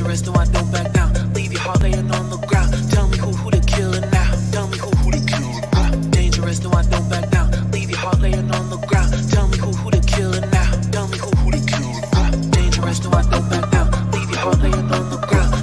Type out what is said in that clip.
dangerous, no, I don't back down. Leave your heart laying on the ground. Tell me who, who the killer now. Tell me who, who the killer uh, now. Dangerous, no, I don't back down. Leave your heart laying on the ground. Tell me who, who the killer now. Tell me who, who the killer uh, now. Dangerous, no, I don't back down. Leave your heart laying on the ground.